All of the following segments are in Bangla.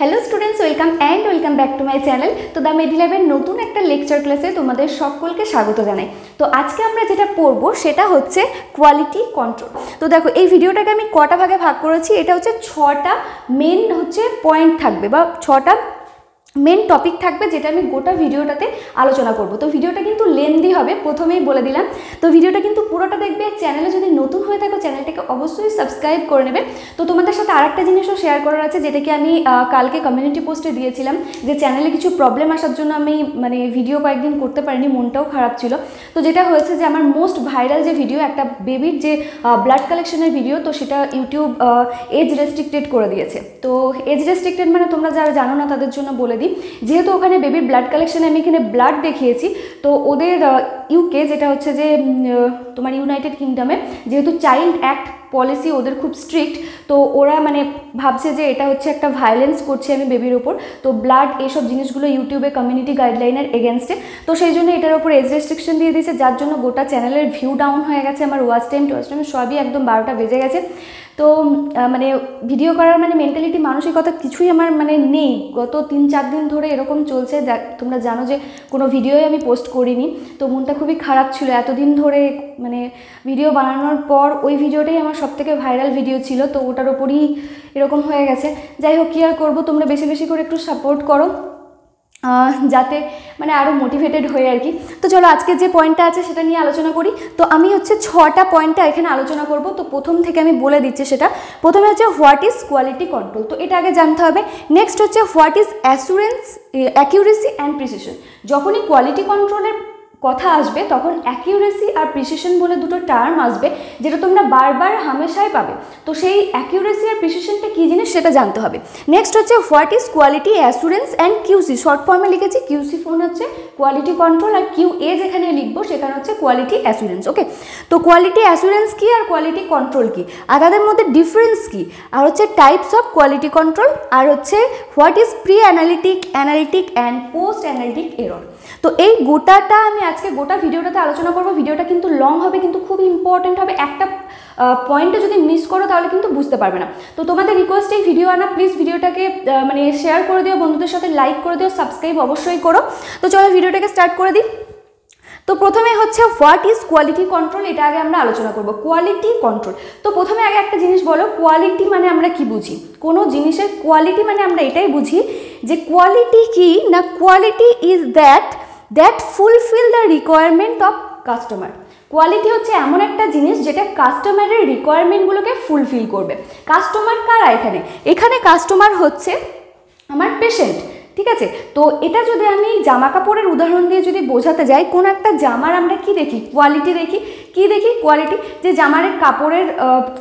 Hello students welcome and welcome back to my channel তো দ্য মেডিল্যাবের নতুন একটা লেকচার ক্লাসে তোমাদের সকলকে স্বাগত জানাই। তো আজকে আমরা যেটা পড়ব সেটা হচ্ছে কোয়ালিটি কন্ট্রোল তো দেখো, এই ভিডিওটাকে আমি কটা ভাগে ভাগ করেছি? এটা হচ্ছে ছটা মেন হচ্ছে পয়েন্ট থাকবে বা ছটা মেন টপিক থাকবে যেটা আমি গোটা ভিডিওটাতে আলোচনা করব। তো ভিডিওটা কিন্তু লেন্দি হবে, প্রথমেই বলে দিলাম। তো ভিডিওটা কিন্তু পুরোটা দেখবে চ্যানেলে যদি নতুন হয়ে থাকো চ্যানেলটাকে অবশ্যই সাবস্ক্রাইব করে নেবে। তো তোমাদের সাথে আরেকটা জিনিসও শেয়ার করার আছে যেটাকে আমি কালকে কমিউনিটি পোস্টে দিয়েছিলাম, যে চ্যানেলে কিছু প্রবলেম আসার জন্য আমি মানে ভিডিও কয়েকদিন করতে পারিনি, মনটাও খারাপ ছিল। তো যেটা হয়েছে যে, আমার মোস্ট ভাইরাল যে ভিডিও একটা বেবির যে ব্লাড কালেকশনের ভিডিও তো সেটা ইউটিউব এজ রেস্ট্রিক্টেড করে দিয়েছে। তো এজ রেস্ট্রিক্টেড মানে তোমরা যারা জানো না, তাদের জন্য বলে দিই। যেহেতু ওখানে বেবির ব্লাড কালেকশনে আমি এখানে ব্লাড দেখিয়েছি, তো ওদের ইউকে যেটা হচ্ছে যে তোমার ইউনাইটেড কিংডমে যেহেতু চাইল্ড অ্যাক্ট পলিসি ওদের খুব স্ট্রিক্ট তো ওরা মানে ভাবছে যে এটা হচ্ছে একটা ভায়োলেন্স করছে আমি বেবির ওপর তো ব্লাড এইসব জিনিসগুলো ইউটিউবে কমিউনিটি গাইডলাইনের এগেনস্টে তো সেই জন্য এটার ওপর এজ রেস্ট্রিকশন দিয়ে দিয়েছে, যার জন্য গোটা চ্যানেলের ভিউ ডাউন হয়ে গেছে। আমার watch time to watch time সবই একদম বারোটা বেজে গেছে। তো মানে ভিডিও করার মানে মেন্টালিটি মানসিকতা কিছুই আমার মানে নেই। গত তিন চার দিন ধরে এরকম চলছে। তোমরা জানো যে কোনো ভিডিওই আমি পোস্ট করিনি। তো মনটা খুবই খারাপ ছিল। এতদিন ধরে মানে ভিডিও বানানোর পর ওই ভিডিওটাই আমার সবথেকে ভাইরাল ভিডিও ছিল। তো ওটার ওপরই এরকম হয়ে গেছে। যাই হোক, কী আর করব? তোমরা বেশি বেশি করে একটু সাপোর্ট করো। যাতে মানে আরও মোটিভেটেড হয়ে আর কি। তো চলো আজকে যে পয়েন্টটা আছে সেটা নিয়ে আলোচনা করি। তো আমি হচ্ছে ছটা পয়েন্টটা এখানে আলোচনা করব। তো প্রথম থেকে আমি বলে দিচ্ছি সেটা। প্রথমে হচ্ছে হোয়াট ইজ কোয়ালিটি কন্ট্রোল তো এটা আগে জানতে হবে। নেক্সট হচ্ছে what is assurance accuracy and precision যখনই কোয়ালিটি কন্ট্রোলের কথা আসবে, তখন অ্যাকিউরেসি আর প্রিসিশন বলে দুটো টার্ম আসবে, যেটা তোমরা বারবার হামেশাই পাবে। তো সেই অ্যাকিউরেসি আর প্রিসিশনটা কী জিনিস সেটা জানতে হবে। নেক্সট হচ্ছে what is quality assurance and QC short ফর্মে লিখেছি কিউসি ফোন হচ্ছে কোয়ালিটি কন্ট্রোল আর কিউ এ যেখানে লিখব, সেখানে হচ্ছে কোয়ালিটি অ্যাসুরেন্স ওকে তো কোয়ালিটি অ্যাসুরেন্স কী আর কোয়ালিটি কন্ট্রোল কী? আর তাদের মধ্যে ডিফারেন্স কী? আর হচ্ছে টাইপস অফ কোয়ালিটি কন্ট্রোল আর হচ্ছে what is pre analytic analytic and post analytic error তো এই গোটাটা আমি আজকে গোটা ভিডিওটাতে আলোচনা করব। ভিডিওটা কিন্তু লং হবে, কিন্তু খুব ইম্পর্টেন্ট হবে। একটা পয়েন্টে যদি মিস করো, তাহলে কিন্তু বুঝতে পারবে না। তো তোমাদের রিকোয়েস্ট এই ভিডিও আনা। প্লিজ ভিডিওটাকে মানে শেয়ার করে দিও, বন্ধুদের সাথে লাইক করে দিও সাবস্ক্রাইব অবশ্যই করো। তো চলো ভিডিওটাকে স্টার্ট করে দিই। তো প্রথমে হচ্ছে হোয়াট ইজ কোয়ালিটি কন্ট্রোল এটা আগে আমরা আলোচনা করব। কোয়ালিটি কন্ট্রোল তো প্রথমে আগে একটা জিনিস বলো। কোয়ালিটি মানে আমরা কি বুঝি? কোনো জিনিসের কোয়ালিটি মানে আমরা এটাই বুঝি যে কোয়ালিটি কি? না quality is that that fulfill the requirement of customer quality হচ্ছে এমন একটা জিনিস যেটা কাস্টমারের রিকোয়ারমেন্টগুলোকে ফুলফিল করবে। কাস্টমার কারা এখানে? এখানে কাস্টমার হচ্ছে আমার পেশেন্ট ঠিক আছে? তো এটা যদি আমি জামা কাপড়ের উদাহরণ দিয়ে যদি বোঝাতে যাই, কোন একটা জামার আমরা কি দেখি? কোয়ালিটি দেখি। কি দেখি? কোয়ালিটি যে জামারের কাপড়ের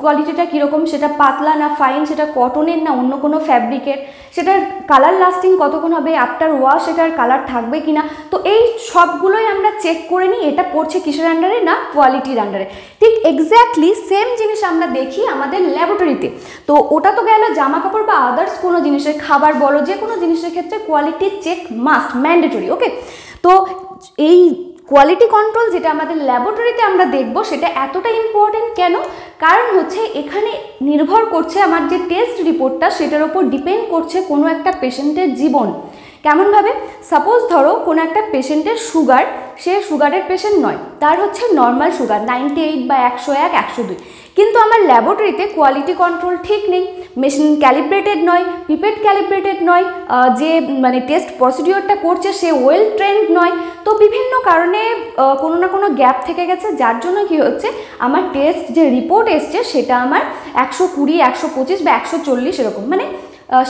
কোয়ালিটিটা কীরকম? সেটা পাতলা না ফাইন সেটা কটনের না অন্য কোনো ফ্যাব্রিকের সেটার কালার লাস্টিং কতক্ষণ হবে? আফটার ওয়াশ সেটার কালার থাকবে কি না তো এই সবগুলোই আমরা চেক করে নিই, এটা পড়ছে কিসের আন্ডারে না কোয়ালিটির আন্ডারে ঠিক এক্স্যাক্টলি সেম জিনিস আমরা দেখি আমাদের ল্যাবরেটরিতে তো ওটা তো গেল জামা কাপড় বা আদার্স কোনো জিনিসের, খাবার বলো, যে কোনো জিনিসের ক্ষেত্রে quality check must mandatory okay তো এই কোয়ালিটি কন্ট্রোল যেটা আমাদের ল্যাবরেটরিতে আমরা দেখব, সেটা এতটা ইম্পর্টেন্ট কেন? কারণ হচ্ছে এখানে নির্ভর করছে আমার যে টেস্ট রিপোর্টটা সেটার ওপর ডিপেন্ড করছে কোনো একটা পেশেন্টের জীবন। কেমনভাবে? সাপোজ ধরো কোনো একটা পেশেন্টের সুগার সে সুগারের পেশেন্ট নয়, তার হচ্ছে নর্মাল সুগার নাইনটি এইট বা একশো এক, একশো দুই। কিন্তু আমার ল্যাবরেটরিতে কোয়ালিটি কন্ট্রোল ঠিক নেই। মেশিন ক্যালিব্রেটেড নয় পিপেড ক্যালিব্রেটেড নয় যে মানে টেস্ট প্রসিডিওরটা করছে সে ওয়েল ট্রেন্ড নয়। তো বিভিন্ন কারণে কোনো না কোনো গ্যাপ থেকে গেছে, যার জন্য কি হচ্ছে, আমার টেস্ট যে রিপোর্ট এসছে, সেটা আমার একশো কুড়ি, একশো পঁচিশ বা একশো চল্লিশ এরকম। মানে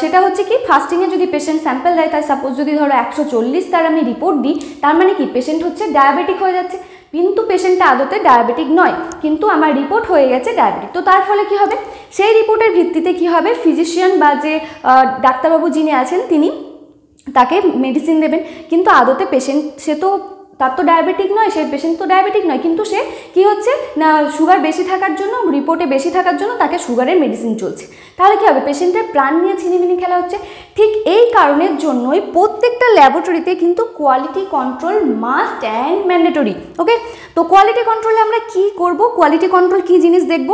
সেটা হচ্ছে কি ফাস্টিংয়ে যদি পেশেন্ট স্যাম্পল দেয়, তাই সাপোজ যদি ধরো একশো চল্লিশ তার আমি রিপোর্ট দিই, তার মানে কি পেশেন্ট হচ্ছে ডায়াবেটিক হয়ে যাচ্ছে। কিন্তু পেশেন্টটা আদতে ডায়াবেটিক নয়, কিন্তু আমার রিপোর্ট হয়ে গেছে ডায়াবেটিক তো তার ফলে কি হবে? সেই রিপোর্টের ভিত্তিতে কি হবে? ফিজিশিয়ান বা যে ডাক্তারবাবু যিনি আছেন, তিনি তাকে মেডিসিন দেবেন। কিন্তু আদতে পেশেন্ট সে তো তার তো ডায়াবেটিক নয় সেই পেশেন্ট তো ডায়াবেটিক নয়, কিন্তু সে কি হচ্ছে? না সুগার বেশি থাকার জন্য রিপোর্টে বেশি থাকার জন্য তাকে সুগারের মেডিসিন চলছে। তাহলে কী হবে? পেশেন্টের প্রাণ নিয়ে ছিনিমিনি খেলা হচ্ছে। ঠিক এই কারণের জন্যই প্রত্যেকটা ল্যাবরেটরিতে কিন্তু quality control must and mandatory okay তো কোয়ালিটি কন্ট্রোলে আমরা কি করব? কোয়ালিটি কন্ট্রোল কি জিনিস দেখব?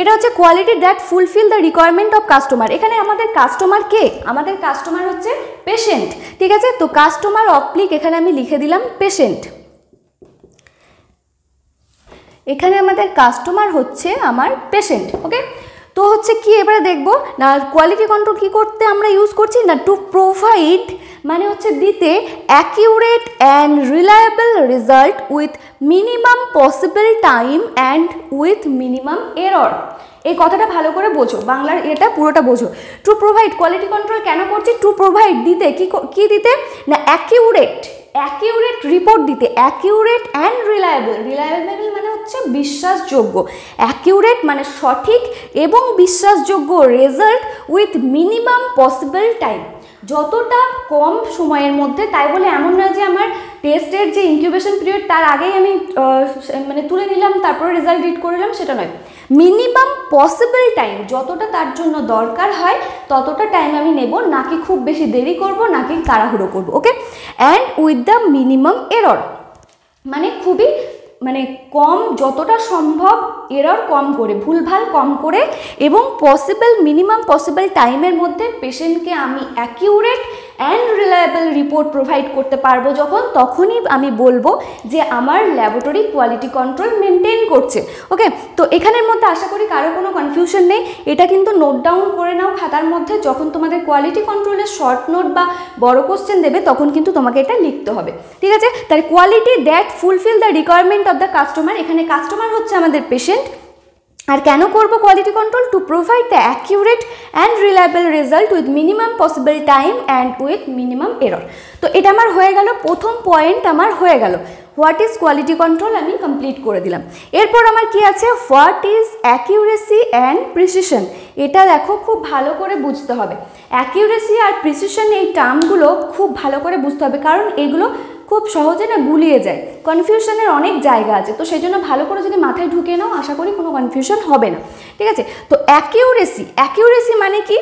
এটা হচ্ছে quality that fulfill the requirement of customer এখানে আমাদের কাস্টমার কে? আমাদের কাস্টমার হচ্ছে পেশেন্ট ঠিক আছে? তো কাস্টমার অপ্লিক এখানে আমি লিখে দিলাম পেশেন্ট এখানে আমাদের কাস্টমার হচ্ছে আমার পেশেন্ট ওকে তো হচ্ছে কি এবারে দেখব, না কোয়ালিটি কন্ট্রোল কি করতে আমরা ইউজ করছি, না টু প্রোভাইড মানে হচ্ছে দিতে accurate and reliable result with minimum possible time and with minimum error এই কথাটা ভালো করে বোঝো, বাংলার এটা পুরোটা বোঝো। টু প্রোভাইড কোয়ালিটি কন্ট্রোল কেন করছি? টু প্রোভাইড দিতে কি কি দিতে? না অ্যাকিউরেট অ্যাকিউরেট রিপোর্ট দিতে অ্যাকিউরেট অ্যান্ড রিলায়েবল রিলায়েবল মানে হচ্ছে বিশ্বাসযোগ্য অ্যাকিউরেট মানে সঠিক এবং বিশ্বাসযোগ্য result with minimum possible time যতটা কম সময়ের মধ্যে, তাই বলে এমন না যে আমার টেস্টের যে ইনকিউবেশন পিরিয়ড তার আগেই আমি মানে তুলে নিলাম, তারপরে রেজাল্ট রিড করলাম সেটা নয়। মিনিমাম পসিবল টাইম যতটা তার জন্য দরকার হয়, ততটা টাইম আমি নেব নাকি খুব বেশি দেরি করব নাকি তাড়াহুড়ো করব okay and with the minimum error মানে খুবই মানে কম, যতটা সম্ভব এরর কম করে, ভুলভাল কম করে এবং পসিবল মিনিমাম পসিবল টাইমের মধ্যে পেশেন্টকে আমি accurate and reliable report provide করতে পারব যখন তখনই আমি বলব যে আমার ল্যাবরেটরি কোয়ালিটি কন্ট্রোল মেনটেন করছে। ওকে তো এখানের মধ্যে আশা করি কারও কোনো কনফিউশন নেই। এটা কিন্তু নোট ডাউন করে নাও খাতার মধ্যে। যখন তোমাদের কোয়ালিটি কন্ট্রোলের শর্ট নোট বা বড় কোশ্চেন দেবে, তখন কিন্তু তোমাকে এটা লিখতে হবে। ঠিক আছে? তাহলে quality that fulfil the requirement of the customer এখানে কাস্টমার হচ্ছে আমাদের পেশেন্ট আর কেন করব quality control to provide the accurate and reliable result with minimum possible time and with minimum error তো এটা আমার হয়ে গেল, প্রথম পয়েন্ট আমার হয়ে গেল। হোয়াট ইজ কোয়ালিটি কন্ট্রোল আমি কমপ্লিট করে দিলাম। এরপর আমার কি আছে? What is accuracy and precision এটা দেখো, খুব ভালো করে বুঝতে হবে। অ্যাকিউরেসি আর প্রিসিশন এই টার্মগুলো খুব ভালো করে বুঝতে হবে, কারণ এগুলো খুব সহজে না গুলিয়ে যায়। কনফিউশনের অনেক জায়গা আছে, তো সেই জন্য ভালো করে যদি মাথায় ঢুকে নাও, আশা করি কোনো কনফিউশন হবে না। ঠিক আছে? তো অ্যাকিউরেসি অ্যাকিউরেসি মানে কি?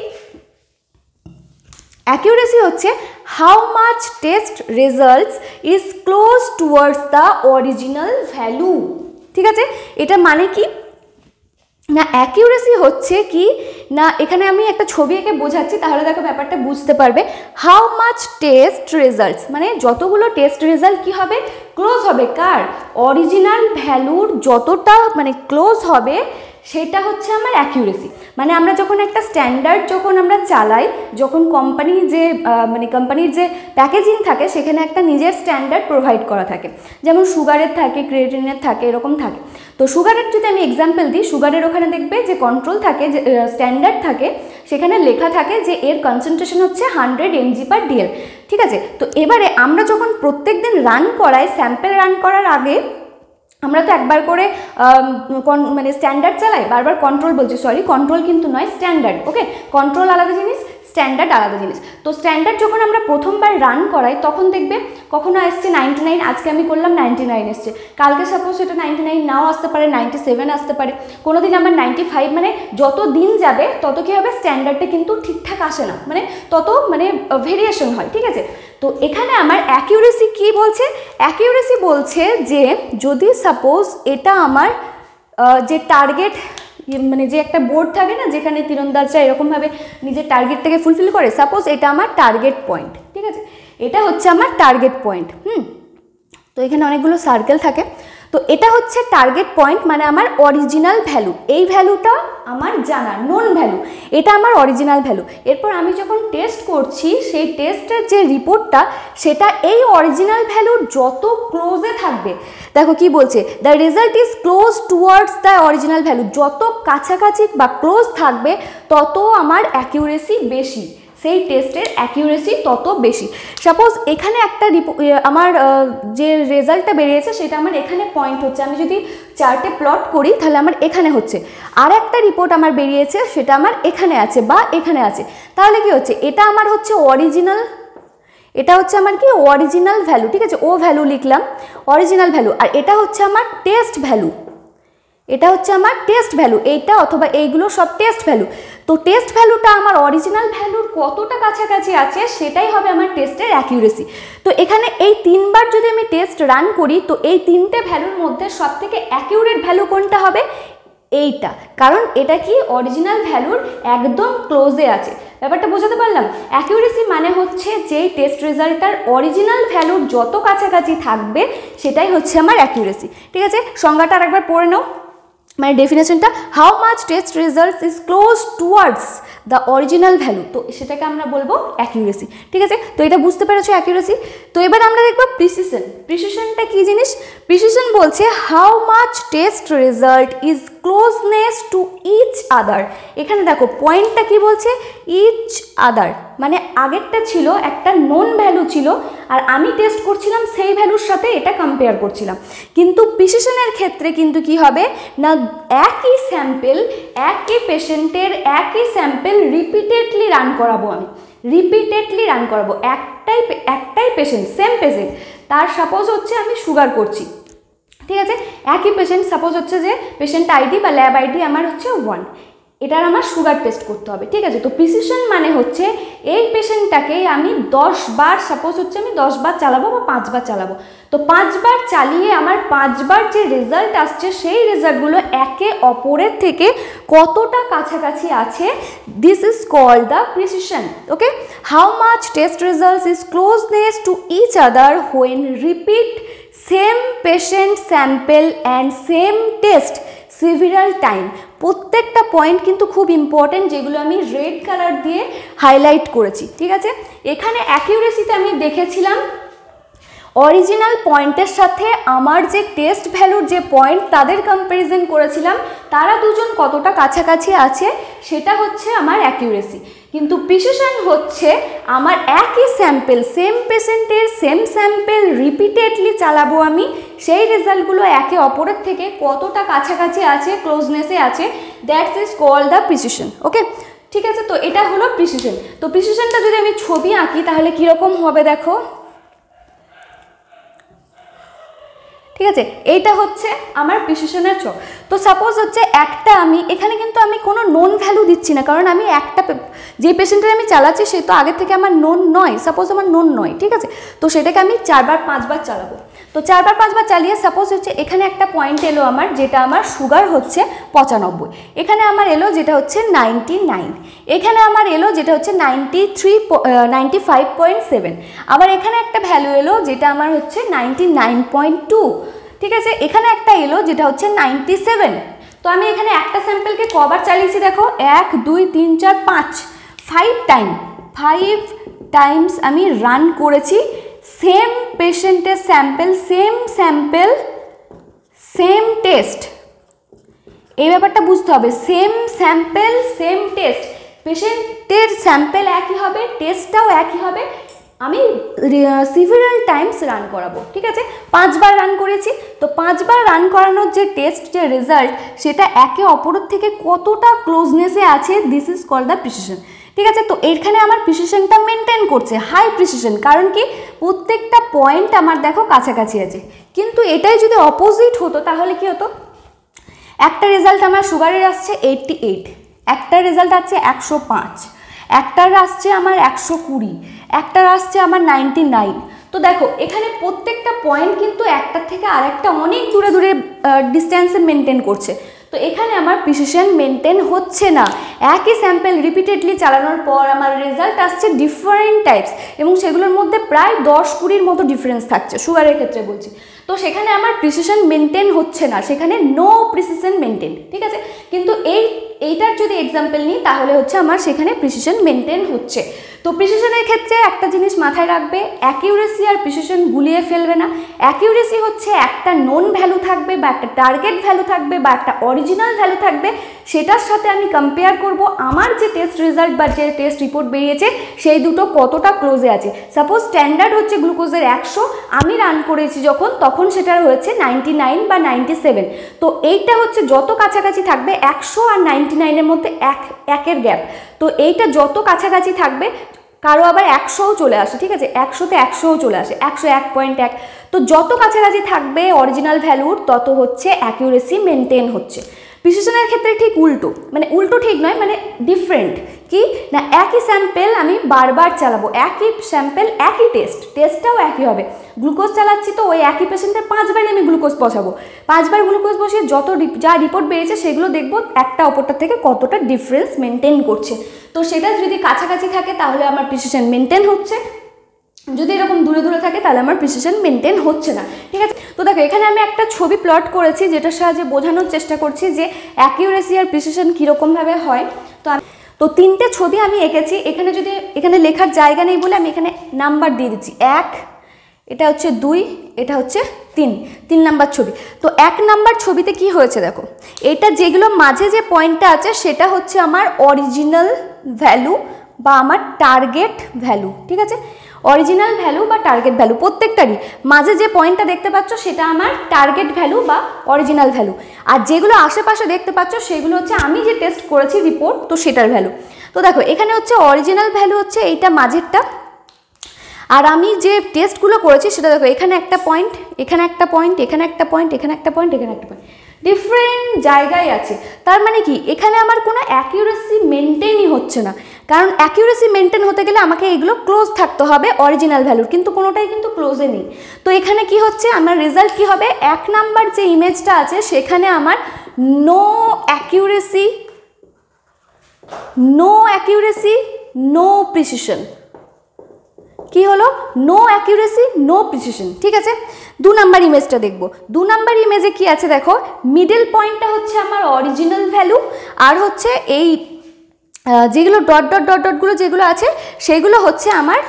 অ্যাকিউরেসি হচ্ছে how much test results is close towards the original value ঠিক আছে? এটা মানে কি? না অ্যাকিউরেসি হচ্ছে কি? না, এখানে আমি একটা ছবি এঁকে বোঝাচ্ছি, তাহলে দেখো ব্যাপারটা বুঝতে পারবে। হাউ মাচ টেস্ট রেজাল্টস মানে যতগুলো টেস্ট রেজাল্ট কি হবে? ক্লোজ হবে। কার? অরিজিনাল ভ্যালুর যতটা মানে ক্লোজ হবে সেটা হচ্ছে আমার অ্যাকিউরেসি মানে আমরা যখন একটা স্ট্যান্ডার্ড যখন আমরা চালাই, যখন কোম্পানি যে মানে কোম্পানির যে প্যাকেজিং থাকে, সেখানে একটা নিজের স্ট্যান্ডার্ড প্রোভাইড করা থাকে। যেমন সুগারের থাকে ক্রিয়েটিনের থাকে, এরকম থাকে। তো সুগারের যদি আমি এক্সাম্পল দিই, সুগারের ওখানে দেখবে যে কন্ট্রোল থাকে, যে স্ট্যান্ডার্ড থাকে, সেখানে লেখা থাকে যে এর কনসেন্ট্রেশন হচ্ছে হান্ড্রেড এমজি পার ডিএল ঠিক আছে? তো এবারে আমরা যখন প্রত্যেক দিন রান করাই স্যাম্পেল রান করার আগে আমরা তো একবার করে মানে স্ট্যান্ডার্ড চালাই, বারবার কন্ট্রোল বলছি সরি কন্ট্রোল কিন্তু নয় স্ট্যান্ডার্ড ওকে কন্ট্রোল আলাদা জিনিস স্ট্যান্ডার্ড আলাদা জিনিস। তো স্ট্যান্ডার্ড যখন আমরা প্রথমবার রান করাই, তখন দেখবে কখনো আসছে নাইনটি নাইন আজকে আমি করলাম নাইনটি নাইন এসছে। কালকে সাপোজ সেটা নাইনটি নাইন নাও আসতে পারে নাইনটি সেভেন আসতে পারে। কোনো দিন আমার নাইনটি ফাইভ মানে যত দিন যাবে, তত কী হবে? স্ট্যান্ডার্ডটা কিন্তু ঠিকঠাক আসে না। মানে তত মানে ভেরিয়েশন হয়, ঠিক আছে? তো এখানে আমার অ্যাকিউরেসি কি বলছে? অ্যাকিউরেসি বলছে যে, যদি সাপোজ এটা আমার যে টার্গেট মানে যে একটা বোর্ড থাকে না, যেখানে তীরন্দাজরা এরকমভাবে নিজের টার্গেটটাকে ফুলফিল করে সাপোজ এটা আমার টার্গেট পয়েন্ট ঠিক আছে? এটা হচ্ছে আমার টার্গেট পয়েন্ট হুম? তো এখানে অনেকগুলো সার্কেল থাকে। তো এটা হচ্ছে টার্গেট পয়েন্ট মানে আমার অরিজিনাল ভ্যালু এই ভ্যালুটা আমার জানা নোন ভ্যালু এটা আমার অরিজিনাল ভ্যালু এরপর আমি যখন টেস্ট করছি, সেই টেস্টের যে রিপোর্টটা সেটা এই অরিজিনাল ভ্যালুর যত ক্লোজে থাকবে। দেখো কি বলছে the result is close towards the original value যত কাছাকাছি বা ক্লোজ থাকবে, তত আমার অ্যাকিউরেসি বেশি। সেই টেস্টের অ্যাকিউরেসি তত বেশি। সাপোজ এখানে একটা আমার যে রেজাল্টটা বেরিয়েছে সেটা আমার এখানে পয়েন্ট হচ্ছে। আমি যদি চার্টে প্লট করি, তাহলে আমার এখানে হচ্ছে। আর একটা রিপোর্ট আমার বেরিয়েছে, সেটা আমার এখানে আছে বা এখানে আছে। তাহলে কি হচ্ছে? এটা আমার হচ্ছে অরিজিনাল এটা হচ্ছে আমার কি? অরিজিনাল ভ্যালু ঠিক আছে? ও ভ্যালু লিখলাম অরিজিনাল ভ্যালু আর এটা হচ্ছে আমার টেস্ট ভ্যালু এটা হচ্ছে আমার টেস্ট ভ্যালু এইটা অথবা এইগুলো সব টেস্ট ভ্যালু তো টেস্ট ভ্যালুটা আমার অরিজিনাল ভ্যালুর কতটা কাছাকাছি আছে, সেটাই হবে আমার টেস্টের অ্যাকিউরেসি তো এখানে এই তিনবার যদি আমি টেস্ট রান করি, তো এই তিনটে ভ্যালুর মধ্যে সব থেকে অ্যাকিউরেট ভ্যালু কোনটা হবে? এইটা। কারণ এটা কি অরিজিনাল ভ্যালুর একদম ক্লোজে আছে। ব্যাপারটা বোঝাতে পারলাম? অ্যাকিউরেসি মানে হচ্ছে যেই টেস্ট রেজাল্টটার অরিজিনাল ভ্যালুর যত কাছাকাছি থাকবে, সেটাই হচ্ছে আমার অ্যাকিউরেসি ঠিক আছে? সংজ্ঞাটা আরেকবার পড়ে নাও। মানে ডেফিনেশনটা how much test result is close towards the original value তো সেটাকে আমরা বলব অ্যাকিউরেসি ঠিক আছে? তো এটা বুঝতে পেরেছ অ্যাকিউরেসি তো এবার আমরা দেখব প্রিসিশন প্রিসিশনটা কী জিনিস? প্রিসিশন বলছে how much test result is closeness to each other এখানে দেখো পয়েন্টটা কি বলছে? ইচ আদার মানে আগেরটা ছিল, একটা নন ভ্যালু ছিল, আর আমি টেস্ট করছিলাম সেই ভ্যালুর সাথে এটা কম্পেয়ার করছিলাম। কিন্তু প্রিসিশনের ক্ষেত্রে কিন্তু কি হবে? না, একই স্যাম্পেল একই পেশেন্টের একই স্যাম্পেল রিপিটেডলি রান করাবো আমি। রিপিটেডলি রান করাবো। একটাই একটাই পেশেন্ট সেম পেশেন্ট তার সাপোজ হচ্ছে আমি সুগার করছি। ঠিক আছে? একই পেশেন্ট সাপোজ হচ্ছে যে পেশেন্ট আইডি বা ল্যাব আইডি আমার হচ্ছে ওয়ান এটার আমার সুগার টেস্ট করতে হবে, ঠিক আছে? তো প্রিসিশন মানে হচ্ছে এই পেশেন্টটাকেই আমি দশ বার সাপোজ হচ্ছে আমি দশ বার চালাবো বা পাঁচবার চালাবো। তো পাঁচবার চালিয়ে আমার পাঁচবার যে রেজাল্ট আসছে, সেই রেজাল্টগুলো একে অপরের থেকে কতটা কাছাকাছি আছে? This is call the precision okay how much test results is closeness to each other when repeat same patient sample and same test several time. প্রত্যেকটা পয়েন্ট কিন্তু খুব ইম্পর্টেন্ট যেগুলো আমি রেড কালার দিয়ে হাইলাইট করেছি, ঠিক আছে? এখানে অ্যাকিউরেসিতে আমি দেখেছিলাম অরিজিনাল পয়েন্টের সাথে আমার যে টেস্ট ভ্যালুর যে পয়েন্ট তাদের কম্প্যারিজন করেছিলাম। তারা দুজন কতটা কাছাকাছি আছে সেটা হচ্ছে আমার অ্যাকিউরেসি। কিন্তু প্রিসিশন হচ্ছে আমার একই স্যাম্পেল সেম পেশেন্টের সেম স্যাম্পেল রিপিটেডলি চালাবো আমি। সেই রেজাল্টগুলো একে অপরের থেকে কতটা কাছাকাছি আছে ক্লোজনেসে আছে that's is call the precision okay ঠিক আছে, তো এটা হলো প্রিসিশন তো প্রিসিশনটা যদি আমি ছবি আঁকি তাহলে কীরকম হবে দেখো? ঠিক আছে? এইটা হচ্ছে আমার প্রিসিশনের চোখ। তো সাপোজ হচ্ছে একটা আমি, এখানে কিন্তু আমি কোনো নোন ভ্যালু দিচ্ছি না, কারণ আমি একটা যে পেশেন্টের আমি চালাচ্ছি সে তো আগে থেকে আমার নোন নয় সাপোজ আমার নোন নয়, ঠিক আছে? তো সেটাকে আমি চারবার, পাঁচবার চালাবো। তো চারবার, পাঁচবার চালিয়ে সাপোজ হচ্ছে এখানে একটা পয়েন্ট এলো আমার, যেটা আমার সুগার হচ্ছে পঁচানব্বই। এখানে আমার এলো যেটা হচ্ছে নাইনটি নাইন এখানে আমার এলো যেটা হচ্ছে ninety three ninety five point seven আবার এখানে একটা ভ্যালু এলো যেটা আমার হচ্ছে নাইনটি নাইন পয়েন্ট টু ঠিক আছে? এখানে একটা এলো যেটা হচ্ছে নাইনটি সেভেন তো আমি এখানে একটা স্যাম্পেলকে কবার চালিয়েছি দেখো? এক, দুই, তিন, চার, পাঁচ। ফাইভ টাইম ফাইভ টাইমস আমি রান করেছি। সেম পেশেন্টের sample same sample same test এই ব্যাপারটা বুঝতে হবে সেম স্যাম্পেল সেম টেস্ট পেশেন্টের স্যাম্পেল একই হবে টেস্টটাও একই হবে। আমি সিভিরাল টাইমস রান করাবো, ঠিক আছে? পাঁচবার রান করেছি, তো পাঁচবার রান করানোর যে টেস্ট যে রেজাল্ট সেটা একে অপরের থেকে কতটা ক্লোজনেসে আছে? This is call the precision ঠিক আছে? তো এখানে আমার প্রিসিশনটা মেনটেন করছে। হাই প্রিসিশন কারণ কি? প্রত্যেকটা পয়েন্ট আমার দেখো কাছাকাছি আছে। কিন্তু এটাই যদি অপোজিট হতো, তাহলে কি হতো? একটা রেজাল্ট আমার সুগারের আসছে এইটটি এইট একটা রেজাল্ট আছে একশো পাঁচ, একটার আসছে আমার একশো কুড়ি, একটার আসছে আমার নাইনটি নাইন তো দেখো, এখানে প্রত্যেকটা পয়েন্ট কিন্তু একটার থেকে আরেকটা অনেক দূরে দূরে ডিস্ট্যান্সে মেনটেন করছে। তো এখানে আমার প্রিসিশন মেনটেন হচ্ছে না। একই স্যাম্পেল রিপিটেডলি চালানোর পর আমার রেজাল্ট আসছে ডিফারেন্ট টাইপস এবং সেগুলোর মধ্যে প্রায় দশ কুড়ির মতো ডিফারেন্স থাকছে সুগারের ক্ষেত্রে বলছি। তো সেখানে আমার প্রিসিশন মেনটেন হচ্ছে না, সেখানে নো প্রিসিশন মেনটেন ঠিক আছে? কিন্তু এই, এইটার যদি এক্সাম্পল নিই, তাহলে হচ্ছে আমার সেখানে প্রিসিশন মেনটেন হচ্ছে। তো প্রিসিশনের ক্ষেত্রে একটা জিনিস মাথায় রাখবে অ্যাকিউরেসি আর প্রিসিশন গুলিয়ে ফেলবে না। অ্যাকিউরেসি হচ্ছে একটা নোন ভ্যালু থাকবে বা একটা টার্গেট ভ্যালু থাকবে বা একটা অরিজিনাল ভ্যালু থাকবে, সেটার সাথে আমি কম্পেয়ার করব আমার যে টেস্ট রেজাল্ট বা যে টেস্ট রিপোর্ট বেরিয়েছে, সেই দুটো কতটা ক্লোজে আছে। সাপোজ স্ট্যান্ডার্ড হচ্ছে গ্লুকোজের একশো, আমি রান করেছি যখন, তখন সেটার হয়েছে নাইনটি নাইন বা নাইনটি সেভেন তো এইটা হচ্ছে যত কাছাকাছি থাকবে, একশো আর নাইনটি নাইনের মধ্যে এক, একের গ্যাপ তো এইটা যত কাছাকাছি থাকবে কারও আবার একশোও চলে আসে, ঠিক আছে? একশোতে একশোও চলে আসে, একশো এক পয়েন্ট এক। তো যত কাছাকাছি থাকবে অরিজিনাল ভ্যালুর তত হচ্ছে অ্যাকিউরেসি মেনটেন হচ্ছে। প্রিসিশনের ক্ষেত্রে ঠিক উল্টো। মানে উল্টো ঠিক নয় মানে ডিফারেন্ট কি? না, একই স্যাম্পেল আমি বারবার চালাবো। একই স্যাম্পেল একই টেস্ট টেস্টটাও একই হবে। গ্লুকোজ চালাচ্ছি তো ওই একই পেশেন্টের পাঁচবারই আমি গ্লুকোজ বসাবো। পাঁচবার গ্লুকোজ বসিয়ে যত যা রিপোর্ট বেরিয়েছে সেগুলো দেখব একটা অপরটা থেকে কতটা ডিফারেন্স মেনটেন করছে। তো সেটা যদি কাছাকাছি থাকে তাহলে আমার প্রিসিশন মেনটেন হচ্ছে। যদি এরকম দূরে দূরে থাকে, তাহলে আমার প্রিসিশন মেনটেন হচ্ছে না। ঠিক আছে? তো দেখো, এখানে আমি একটা ছবি প্লট করেছি, যেটার সাহায্যে বোঝানোর চেষ্টা করছি যে অ্যাকিউরেসি আর প্রিসিশন কীরকমভাবে হয়। তো তো তিনটে ছবি আমি এঁকেছি। এখানে যদি এখানে লেখার জায়গা নেই বলে আমি এখানে নাম্বার দিয়ে দিচ্ছি। এক, এটা হচ্ছে দুই, এটা হচ্ছে তিন। তিন নাম্বার ছবি। তো এক নাম্বার ছবিতে কি হয়েছে দেখো? এটা যেগুলো মাঝে যে পয়েন্টটা আছে, সেটা হচ্ছে আমার অরিজিনাল ভ্যালু বা আমার টার্গেট ভ্যালু ঠিক আছে? অরিজিনাল ভ্যালু বা টার্গেট ভ্যালু প্রত্যেকটারই। মাঝে যে পয়েন্টটা দেখতে পাচ্ছ, সেটা আমার টার্গেট ভ্যালু বা অরিজিনাল ভ্যালু আর যেগুলো আশেপাশে দেখতে পাচ্ছ, সেগুলো হচ্ছে আমি যে টেস্ট করেছি রিপোর্ট তো সেটার ভ্যালু তো দেখো, এখানে হচ্ছে অরিজিনাল ভ্যালু হচ্ছে এইটা মাঝেরটা। আর আমি যে টেস্টগুলো করেছি, সেটা দেখো, এখানে একটা পয়েন্ট এখানে একটা পয়েন্ট এখানে একটা পয়েন্ট এখানে একটা পয়েন্ট এখানে একটা পয়েন্ট ডিফারেন্ট জায়গায় আছে। তার মানে কি? এখানে আমার কোনো অ্যাকিউরেসি মেনটেনই হচ্ছে না। কারণ অ্যাকিউরেসি মেনটেন হতে গেলে আমাকে এগুলো ক্লোজ থাকতে হবে অরিজিনাল ভ্যালুর কিন্তু কোনোটাই কিন্তু ক্লোজে নেই। তো এখানে কি হচ্ছে? আমার রেজাল্ট কি হবে? এক নাম্বার যে ইমেজটা আছে, সেখানে আমার no accuracy no accuracy no precision কি হলো? নো অ্যাকিউরেসি নো প্রিসিশন ঠিক আছে? দু নাম্বার ইমেজটা দেখব। দু নাম্বার ইমেজে কি আছে দেখো? মিডল পয়েন্টটা হচ্ছে আমার অরিজিনাল ভ্যালু আর হচ্ছে এই যেগুলো ডট ডট ডট ডটগুলো যেগুলো আছে, সেগুলো হচ্ছে আমার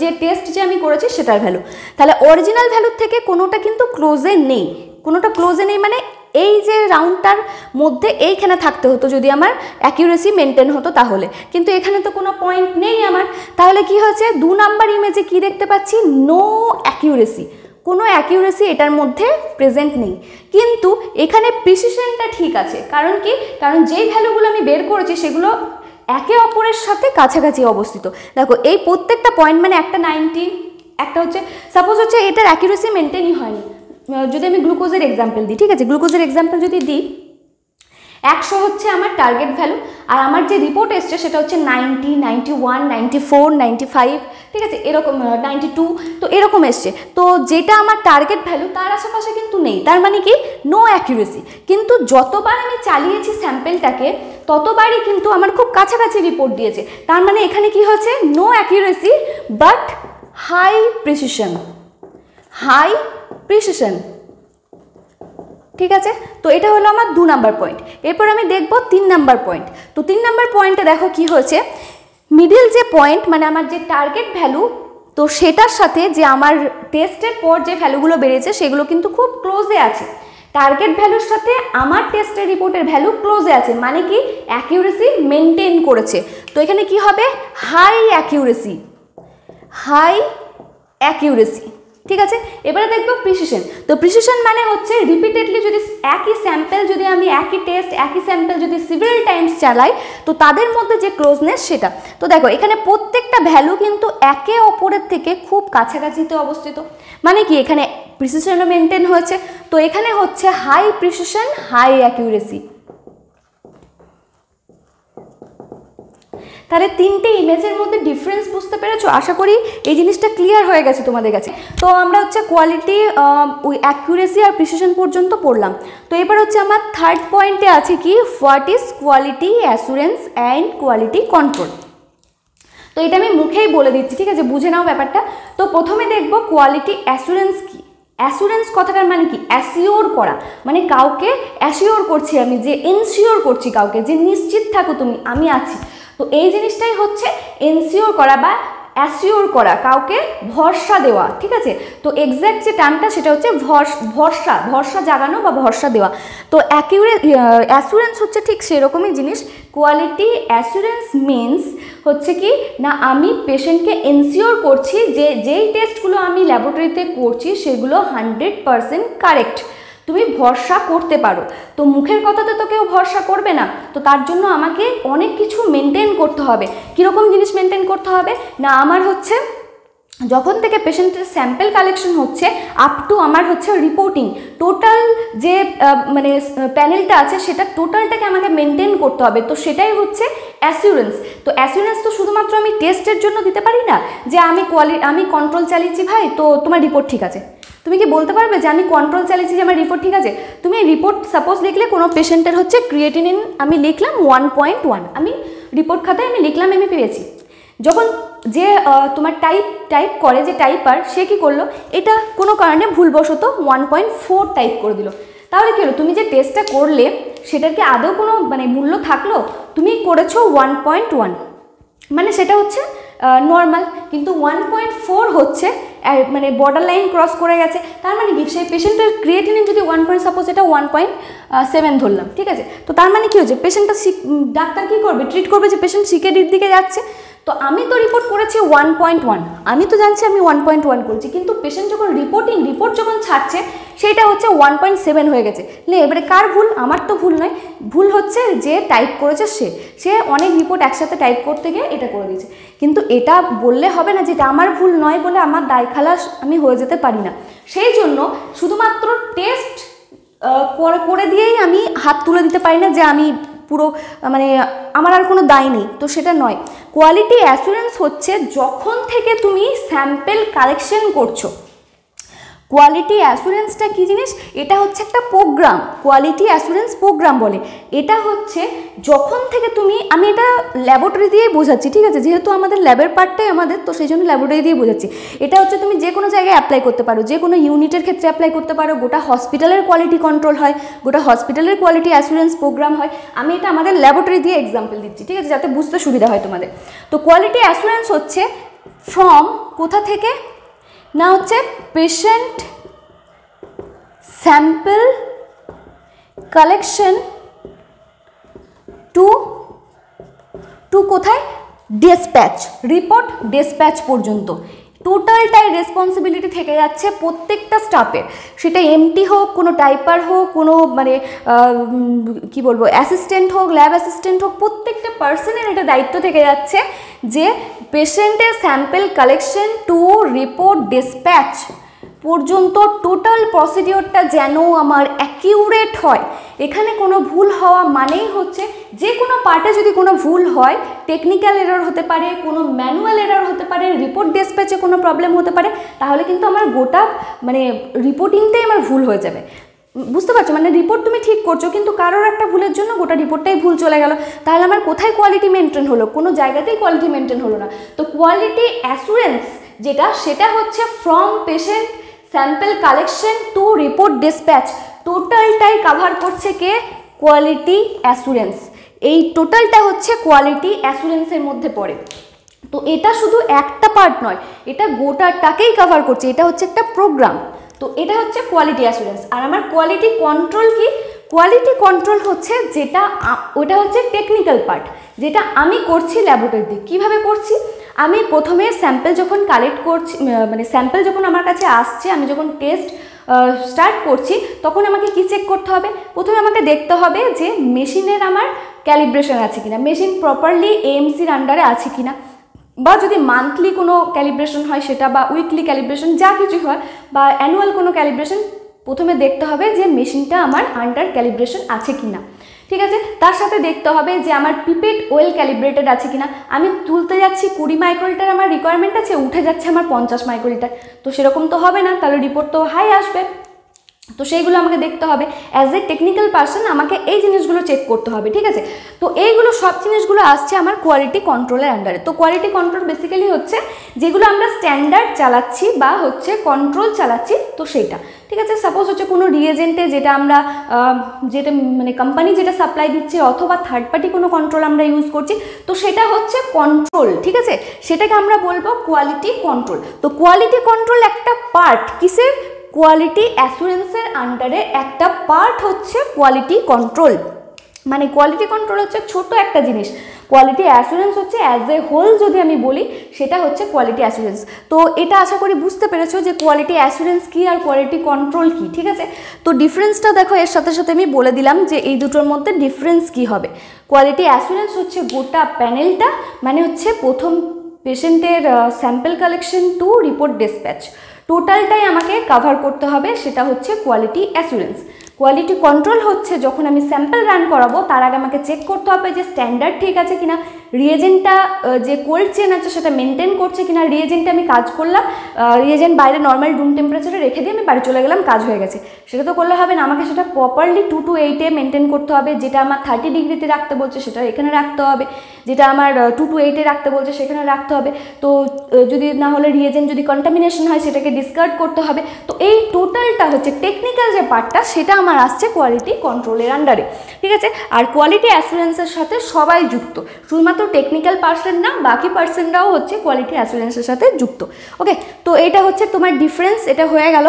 যে টেস্ট যে আমি করেছি সেটার ভ্যালু তাহলে অরিজিনাল ভ্যালুর থেকে কোনোটা কিন্তু ক্লোজে নেই। কোনোটা ক্লোজে নেই মানে এই যে রাউন্ডটার মধ্যে এইখানে থাকতে হতো, যদি আমার অ্যাকিউরেসি মেনটেন হতো তাহলে। কিন্তু এখানে তো কোনো পয়েন্ট নেই আমার। তাহলে কি হয়েছে? দু নাম্বার ইমেজে কি দেখতে পাচ্ছি? নো অ্যাকিউরেসি কোনো অ্যাকিউরেসি এটার মধ্যে প্রেজেন্ট নেই। কিন্তু এখানে প্রিসিশনটা ঠিক আছে। কারণ কি? কারণ যেই ভ্যালুগুলো আমি বের করেছি সেগুলো একে অপরের সাথে কাছাকাছি অবস্থিত। দেখো, এই প্রত্যেকটা পয়েন্ট মানে একটা নাইনটি একটা হচ্ছে সাপোজ হচ্ছে এটার অ্যাকিউরেসি মেনটেনই হয়নি। যদি আমি গ্লুকোজের এক্সাম্পল দিই, ঠিক আছে? গ্লুকোজের এক্সাম্পল যদি দিই একশো হচ্ছে আমার টার্গেট ভ্যালু আর আমার যে রিপোর্ট এসছে সেটা হচ্ছে ninety ninety one ninety four ninety five ঠিক আছে? এরকম নাইনটি টু তো এরকম এসছে। তো যেটা আমার টার্গেট ভ্যালু তার আশেপাশে কিন্তু নেই। তার মানে কি? নো অ্যাকিউরেসি কিন্তু যতবার আমি চালিয়েছি স্যাম্পেলটাকে ততবারই কিন্তু আমার খুব কাছাকাছি রিপোর্ট দিয়েছে। তার মানে এখানে কি হচ্ছে no accuracy but high precision high precision ঠিক আছে? তো এটা হলো আমার দু নাম্বার পয়েন্ট এরপর আমি দেখব তিন নাম্বার পয়েন্ট তো তিন নাম্বার পয়েন্টে দেখো কি হয়েছে? মিডিল যে পয়েন্ট মানে আমার যে টার্গেট ভ্যালু তো সেটার সাথে যে আমার টেস্টের পর যে ভ্যালুগুলো বেড়েছে, সেগুলো কিন্তু খুব ক্লোজে আছে। টার্গেট ভ্যালুর সাথে আমার টেস্টের রিপোর্টের ভ্যালু ক্লোজে আছে মানে কি? অ্যাকিউরেসি মেনটেন করেছে। তো এখানে কি হবে? হাই অ্যাকিউরেসি হাই অ্যাকিউরেসি ঠিক আছে? এবারে দেখব প্রিসিশন তো প্রিসিশন মানে হচ্ছে রিপিটেডলি যদি একই স্যাম্পেল যদি আমি একই টেস্ট একই স্যাম্পেল যদি সিভিল টাইমস চালাই, তো তাদের মধ্যে যে ক্লোজনেস সেটা। তো দেখো, এখানে প্রত্যেকটা ভ্যালু কিন্তু একে অপরের থেকে খুব কাছাকাছিতে অবস্থিত। মানে কি? এখানে প্রিসিশনও মেনটেন হয়েছে। তো এখানে হচ্ছে হাই প্রিসিশন হাই অ্যাকিউরেসি তাহলে তিনটে ইমেজের মধ্যে ডিফারেন্স বুঝতে পেরেছ? আশা করি এই জিনিসটা ক্লিয়ার হয়ে গেছে তোমাদের কাছে। তো আমরা হচ্ছে কোয়ালিটি ওই অ্যাকুরেসি আর প্রিসিশন পর্যন্ত পড়লাম। তো এবার হচ্ছে আমার থার্ড পয়েন্টে আছে কি? What is quality assurance and quality control তো এটা আমি মুখেই বলে দিচ্ছি, ঠিক আছে? বুঝে নাও ব্যাপারটা। তো প্রথমে দেখব কোয়ালিটি অ্যাসুরেন্স কি? অ্যাসুরেন্স কথাটার মানে কি? অ্যাসিওর করা। মানে কাউকে অ্যাসিওর করছি আমি, যে এনসিওর করছি কাউকে, যে নিশ্চিত থাকো তুমি, আমি আছি। তো এই জিনিসটাই হচ্ছে এনসিওর করা বা অ্যাসিওর করা, কাউকে ভরসা দেওয়া, ঠিক আছে? তো এক্স্যাক্ট যে টার্মটা সেটা হচ্ছে ভরসা ভরসা জাগানো বা ভরসা দেওয়া। তো অ্যাকিউরে অ্যাসুরেন্স হচ্ছে ঠিক সেরকমই জিনিস। কোয়ালিটি অ্যাসুরেন্স মিনস হচ্ছে কি, না আমি পেশেন্টকে এনসিওর করছি যে যেই টেস্টগুলো আমি ল্যাবরেটরিতে করছি সেগুলো হান্ড্রেড পারসেন্ট কারেক্ট তুমি ভরসা করতে পারো। তো মুখের কথাতে তো কেউ ভরসা করবে না। তো তার জন্য আমাকে অনেক কিছু মেনটেন করতে হবে। কীরকম জিনিস মেনটেন করতে হবে? না, আমার হচ্ছে যখন থেকে পেশেন্টের স্যাম্পেল কালেকশন হচ্ছে আপ টু আমার হচ্ছে রিপোর্টিং টোটাল যে মানে প্যানেলটা আছে, সেটা টোটালটাকে আমাকে মেনটেন করতে হবে। তো সেটাই হচ্ছে অ্যাসিউরেন্স তো অ্যাসিউরেন্স তো শুধুমাত্র আমি টেস্টের জন্য দিতে পারি না, যে আমি কোয়ালি আমি কন্ট্রোল চালিয়েছি ভাই, তো তোমার রিপোর্ট ঠিক আছে। তুমি কি বলতে পারবে যে আমি কন্ট্রোল চালিয়েছি যে আমার রিপোর্ট ঠিক আছে? তুমি রিপোর্ট সাপোজ লিখলে কোনো পেশেন্টের হচ্ছে ক্রিয়েটিনিন আমি লিখলাম ওয়ান পয়েন্ট ওয়ান আমি রিপোর্ট খাতায় আমি লিখলাম আমি পেয়েছি। যখন যে তোমার টাইপ টাইপ করে যে টাইপার সে কী করল? এটা কোনো কারণে ভুলবশত ওয়ান পয়েন্ট ফোর টাইপ করে দিল। তাহলে কী হলো? তুমি যে টেস্টটা করলে, সেটার কি আদৌ কোনো মানে মূল্য থাকল? তুমি করেছ ওয়ান পয়েন্ট ওয়ান মানে সেটা হচ্ছে নর্মাল কিন্তু ওয়ান পয়েন্ট ফোর হচ্ছে মানে বর্ডার লাইন ক্রস করে গেছে। তার মানে কি? সেই পেশেন্টের ক্রিয়েটিনিন যদি ওয়ান পয়েন্ট সাপোজ এটা ওয়ান পয়েন্ট সেভেন ধরলাম, ঠিক আছে? তো তার মানে কী হচ্ছে? পেশেন্টটা শিখ ডাক্তার কী করবে? ট্রিট করবে যে পেশেন্ট সিকেডির দিকে যাচ্ছে। তো আমি তো রিপোর্ট করেছি ওয়ান পয়েন্ট ওয়ান আমি তো জানছি আমি ওয়ান পয়েন্ট ওয়ান করেছি। কিন্তু পেশেন্ট যখন রিপোর্টিং রিপোর্ট যখন ছাড়ছে সেইটা হচ্ছে ওয়ান পয়েন্ট সেভেন হয়ে গেছে। এবারে কার ভুল? আমার তো ভুল নয়। ভুল হচ্ছে যে টাইপ করেছে সে। সে অনেক রিপোর্ট একসাথে টাইপ করতে গিয়ে এটা করে দিয়েছে। কিন্তু এটা বললে হবে না যে এটা আমার ভুল নয় বলে আমার দায় খালাস আমি হয়ে যেতে পারি না। সেই জন্য শুধুমাত্র টেস্ট করে দিয়েই আমি হাত তুলে দিতে পারি না যে আমি পুরো মানে আমার আর কোনো দায় নেই। তো সেটা নয়। কোয়ালিটি অ্যাসুরেন্স হচ্ছে যখন থেকে তুমি স্যাম্পেল কালেকশন করছ কোয়ালিটি অ্যাসুরেন্সটা কী জিনিস? এটা হচ্ছে একটা প্রোগ্রাম কোয়ালিটি অ্যাসুরেন্স প্রোগ্রাম বলে। এটা হচ্ছে যখন থেকে তুমি, আমি এটা ল্যাবরেটরি দিয়েই বোঝাচ্ছি, ঠিক আছে? যেহেতু আমাদের ল্যাবের পার্টটাই আমাদের, তো সেই জন্য ল্যাবরেটরি দিয়ে বোঝাচ্ছি। এটা হচ্ছে তুমি যে কোনো জায়গায় অ্যাপ্লাই করতে পারো। যে কোনো ইউনিটের ক্ষেত্রে অ্যাপ্লাই করতে পারো। গোটা হসপিটালের কোয়ালিটি কন্ট্রোল হয়। গোটা হসপিটালের কোয়ালিটি অ্যাসুরেন্স প্রোগ্রাম হয়। আমি এটা আমাদের ল্যাবরেটরি দিয়ে এক্সাম্পল দিচ্ছি, ঠিক আছে? যাতে বুঝতে সুবিধা হয় তোমাদের। তো কোয়ালিটি অ্যাসুরেন্স হচ্ছে ফ্রম কোথা থেকে? না হচ্ছে patient sample collection to to কোথায়? ডেসপ্যাচ রিপোর্ট ডেসপ্যাচ পর্যন্ত। টোটালটাই রেসপন্সিবিলিটি থেকে যাচ্ছে প্রত্যেকটা স্টাফের সেটা এমটি হোক, কোনো টাইপার হোক, কোনো মানে কি বলব অ্যাসিস্ট্যান্ট হোক ল্যাব অ্যাসিস্ট্যান্ট হোক, প্রত্যেকটা পার্সনের এটা দায়িত্ব থেকে যাচ্ছে যে পেশেন্টের sample collection to report dispatch পর্যন্ত টোটাল প্রসিডিওরটা যেন আমার অ্যাকিউরেট হয়। এখানে কোনো ভুল হওয়া মানেই হচ্ছে, যে কোনো পার্টে যদি কোনো ভুল হয় টেকনিক্যাল এরর হতে পারে, কোনো ম্যানুয়াল এরর হতে পারে রিপোর্ট ডিসপ্যাচে কোনো প্রবলেম হতে পারে, তাহলে কিন্তু আমার গোটা মানে রিপোর্টিংটাই আমার ভুল হয়ে যাবে। বুঝতে পারছ? মানে রিপোর্ট তুমি ঠিক করছ, কিন্তু কারোর একটা ভুলের জন্য গোটা রিপোর্টটাই ভুল চলে গেল। তাহলে আমার কোথায় কোয়ালিটি মেনটেন হলো? কোনো জায়গাতেই কোয়ালিটি মেনটেন হলো না। তো কোয়ালিটি অ্যাসুরেন্স যেটা, সেটা হচ্ছে from patient sample collection, to report dispatch. টোটালটাই কাভার করছে কে? কোয়ালিটি অ্যাসুরেন্স এই টোটালটা হচ্ছে কোয়ালিটি অ্যাসুরেন্সের মধ্যে পড়ে। তো এটা শুধু একটা পার্ট নয়, এটা গোটাটাকেই কাভার করছে। এটা হচ্ছে একটা প্রোগ্রাম তো এটা হচ্ছে কোয়ালিটি অ্যাসুরেন্স আর আমার কোয়ালিটি কন্ট্রোল কি? কোয়ালিটি কন্ট্রোল হচ্ছে যেটা ওটা হচ্ছে টেকনিক্যাল পার্ট যেটা আমি করছি ল্যাবরেটরিতে কীভাবে করছি? আমি প্রথমে স্যাম্পেল যখন কালেক্ট করছি মানে স্যাম্পেল যখন আমার কাছে আসছে, আমি যখন টেস্ট স্টার্ট করছি, তখন আমাকে কি চেক করতে হবে? প্রথমে আমাকে দেখতে হবে যে মেশিনের আমার ক্যালিব্রেশন আছে কিনা, মেশিন প্রপারলি এএমসির আন্ডারে আছে কিনা। বা যদি মান্থলি কোনো ক্যালিব্রেশন হয় সেটা বা উইকলি ক্যালিব্রেশন যা কিছু হয় বা অ্যানুয়াল কোনো ক্যালিব্রেশন প্রথমে দেখতে হবে যে মেশিনটা আমার আন্ডার ক্যালিব্রেশন আছে কি না ঠিক আছে? তার সাথে দেখতে হবে যে আমার পিপেট ওয়েল ক্যালিব্রেটেড আছে কিনা। আমি তুলতে যাচ্ছি কুড়ি মাইক্রোলিটার, আমার রিকোয়ারমেন্ট আছে, উঠে যাচ্ছে আমার পঞ্চাশ মাইক্রোলিটার। তো সেরকম তো হবে না, তাহলে রিপোর্ট তো হাই আসবে। তো সেইগুলো আমাকে দেখতে হবে। অ্যাজ এ টেকনিক্যাল পার্সন আমাকে এই জিনিসগুলো চেক করতে হবে, ঠিক আছে? তো এইগুলো সব জিনিসগুলো আসছে আমার কোয়ালিটি কন্ট্রোলের আন্ডারে তো কোয়ালিটি কন্ট্রোল বেসিক্যালি হচ্ছে যেগুলো আমরা স্ট্যান্ডার্ড চালাচ্ছি বা হচ্ছে কন্ট্রোল চালাচ্ছি, তো সেইটা, ঠিক আছে? সাপোজ হচ্ছে কোনো রিয়েজেন্টে যেটা আমরা যেটা মানে কোম্পানি যেটা সাপ্লাই দিচ্ছে অথবা থার্ড পার্টি কোনো কন্ট্রোল আমরা ইউজ করছি, তো সেটা হচ্ছে কন্ট্রোল ঠিক আছে? সেটাকে আমরা বলব কোয়ালিটি কন্ট্রোল তো কোয়ালিটি কন্ট্রোল একটা পার্ট কিসের? কোয়ালিটি অ্যাসুরেন্সের আন্ডারে একটা পার্ট হচ্ছে কোয়ালিটি কন্ট্রোল মানে কোয়ালিটি কন্ট্রোল হচ্ছে ছোট একটা জিনিস। কোয়ালিটি অ্যাসুরেন্স হচ্ছে অ্যাজ এ হোল যদি আমি বলি, সেটা হচ্ছে কোয়ালিটি অ্যাসুরেন্স তো এটা আশা করি বুঝতে পেরেছ যে কোয়ালিটি অ্যাসুরেন্স কী আর কোয়ালিটি কন্ট্রোল কী, ঠিক আছে? তো ডিফারেন্সটা দেখো, এর সাথে সাথে আমি বলে দিলাম যে এই দুটোর মধ্যে ডিফারেন্স কী হবে। কোয়ালিটি অ্যাসুরেন্স হচ্ছে গোটা প্যানেলটা মানে হচ্ছে প্রথম পেশেন্টের sample collection to report dispatch টোটালটাই আমাকে কাভার করতে হবে, সেটা হচ্ছে কোয়ালিটি অ্যাসুরেন্স কোয়ালিটি কন্ট্রোল হচ্ছে যখন আমি স্যাম্পল রান করাবো, তার আগে আমাকে চেক করতে হবে যে স্ট্যান্ডার্ড ঠিক আছে কিনা। রিয়েজেন্টটা যে কোল্ড চেন আছে সেটা মেনটেন করছে কিনা রিয়েজেন্টে আমি কাজ করলাম রিয়েজেন্ট বাইরে নর্মাল রুম টেম্পারেচারে রেখে দিয়ে আমি বাড়ি চলে গেলাম, কাজ হয়ে গেছে। সেটা তো করলে হবে না, আমাকে সেটা প্রপারলি টু টু এইটে মেনটেন করতে হবে, যেটা আমার থার্টি ডিগ্রিতে রাখতে বলছে সেটা এখানে রাখতে হবে, যেটা আমার টু টু এইটে রাখতে বলছে সেখানে রাখতে হবে। তো যদি না হলে রিয়েজেন্ট যদি কন্টামিনেশন হয় সেটাকে ডিসকার্ড করতে হবে। তো এই টোটালটা হচ্ছে টেকনিক্যাল যে পার্টটা সেটা আমার আসছে কোয়ালিটি কন্ট্রোলের আন্ডারে ঠিক আছে? আর কোয়ালিটি অ্যাসুরেন্সের সাথে সবাই যুক্ত। শুধুমাত্র টেকনিক্যাল পার্সন না, বাকি পার্সনরাও হচ্ছে কোয়ালিটি অ্যাসুরেন্সের সাথে যুক্ত। ওকে তো এটা হচ্ছে তোমার ডিফারেন্স এটা হয়ে গেল।